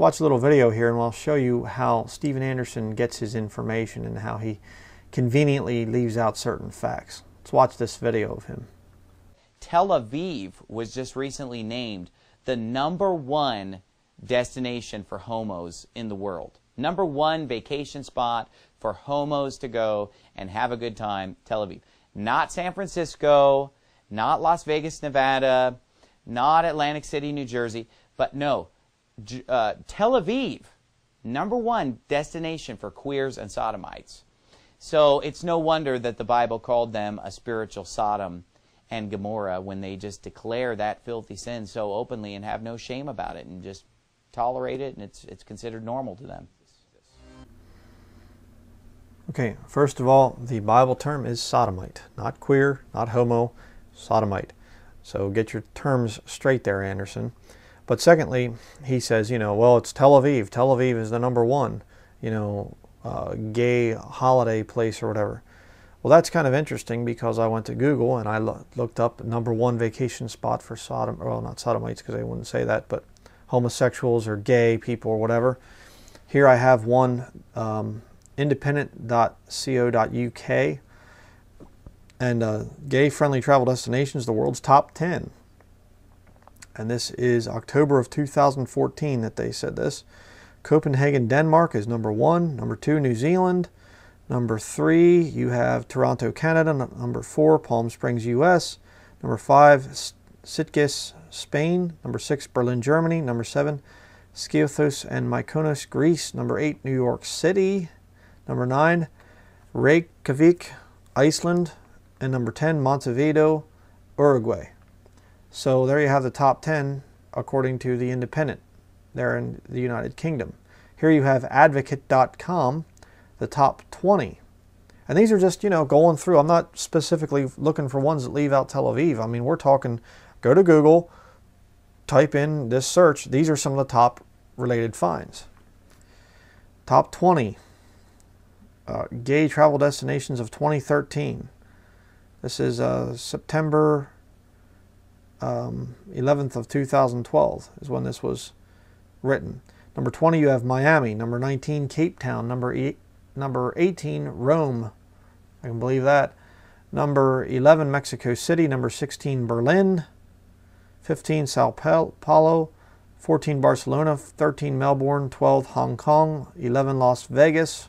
watch a little video here and I'll show you how Steven Anderson gets his information and how he conveniently leaves out certain facts. Let's watch this video of him. Tel Aviv was just recently named the number one destination for homos in the world. Number one vacation spot for homos to go and have a good time, Tel Aviv. Not San Francisco, not Las Vegas, Nevada, not Atlantic City, New Jersey, but no, uh, Tel Aviv, number one destination for queers and sodomites. So it's no wonder that the Bible called them a spiritual Sodom and Gomorrah when they just declare that filthy sin so openly and have no shame about it and just tolerate it and it's, it's considered normal to them. Okay, first of all, the Bible term is sodomite, not queer, not homo, sodomite. So get your terms straight there, Anderson. But secondly, he says, you know, well, it's Tel Aviv. Tel Aviv is the number one, you know, uh, gay holiday place or whatever. Well, that's kind of interesting because I went to Google and I lo looked up number one vacation spot for Sodom, well, not sodomites because they wouldn't say that, but homosexuals or gay people or whatever. Here I have one um, independent.co.uk and uh, gay friendly travel destinations, the world's top 10. And this is October of 2014 that they said this. Copenhagen, Denmark is number one. Number two, New Zealand. Number three, you have Toronto, Canada. Number four, Palm Springs, U.S. Number five, Sitges, Spain. Number six, Berlin, Germany. Number seven, Skiathos and Mykonos, Greece. Number eight, New York City. Number nine, Reykjavik, Iceland. And number 10, Montevideo, Uruguay. So there you have the top 10 according to the Independent there in the United Kingdom. Here you have advocate.com, the top 20. And these are just, you know, going through. I'm not specifically looking for ones that leave out Tel Aviv. I mean, we're talking, go to Google, type in this search. These are some of the top related finds. Top 20 uh, gay travel destinations of 2013. This is uh, September um, 11th of 2012 is when this was written. Number 20, you have Miami. Number 19, Cape Town. Number, eight, number 18, Rome. I can believe that. Number 11, Mexico City. Number 16, Berlin. 15, Sao Paulo. 14, Barcelona. 13, Melbourne. 12, Hong Kong. 11, Las Vegas.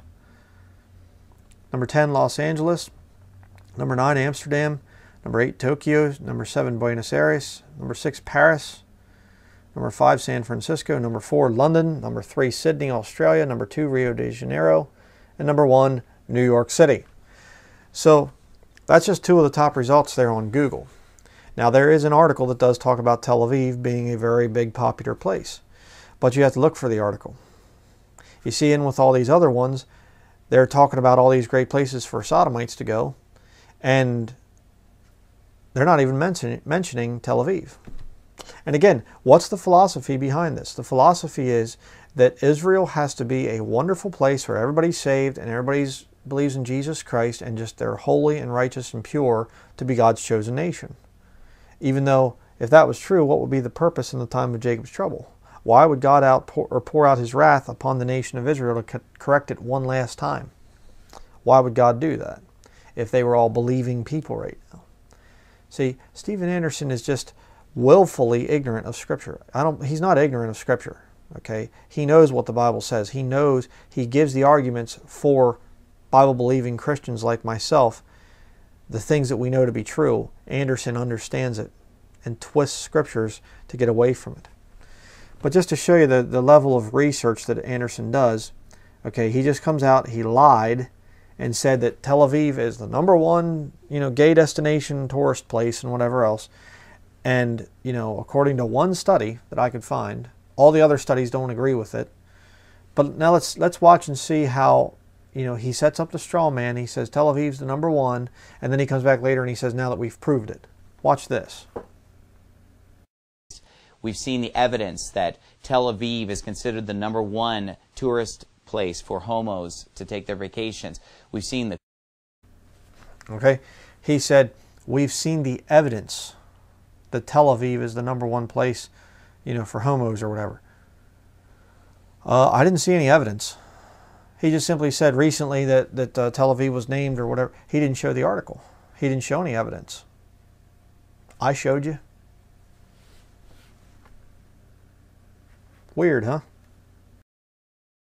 Number 10, Los Angeles. Number 9, Amsterdam. Number 8, Tokyo. Number 7, Buenos Aires. Number 6, Paris. Number five, San Francisco. Number four, London. Number three, Sydney, Australia. Number two, Rio de Janeiro. And number one, New York City. So that's just two of the top results there on Google. Now, there is an article that does talk about Tel Aviv being a very big popular place, but you have to look for the article. You see, in with all these other ones, they're talking about all these great places for sodomites to go, and they're not even mention, mentioning Tel Aviv. And again, what's the philosophy behind this? The philosophy is that Israel has to be a wonderful place where everybody's saved and everybody's believes in Jesus Christ and just they're holy and righteous and pure to be God's chosen nation. Even though if that was true, what would be the purpose in the time of Jacob's trouble? Why would God outpour or pour out his wrath upon the nation of Israel to correct it one last time? Why would God do that if they were all believing people right now? See, Steven Anderson is just willfully ignorant of Scripture. I don't, he's not ignorant of Scripture. Okay, he knows what the Bible says. He knows he gives the arguments for Bible-believing Christians like myself. The things that we know to be true, Anderson understands it and twists scriptures to get away from it. But just to show you the, the level of research that Anderson does, okay, he just comes out, he lied and said that Tel Aviv is the number one, you know, gay destination, tourist place, and whatever else. And, you know, according to one study that I could find, all the other studies don't agree with it. But now let's let's watch and see how, you know, he sets up the straw man. He says Tel Aviv's the number one, and then he comes back later and he says now that we've proved it. Watch this. We've seen the evidence that Tel Aviv is considered the number one tourist place for homos to take their vacations. We've seen the Okay. He said, We've seen the evidence that Tel Aviv is the number one place, you know, for homos or whatever. Uh, I didn't see any evidence. He just simply said recently that, that uh, Tel Aviv was named or whatever. He didn't show the article. He didn't show any evidence. I showed you. Weird, huh?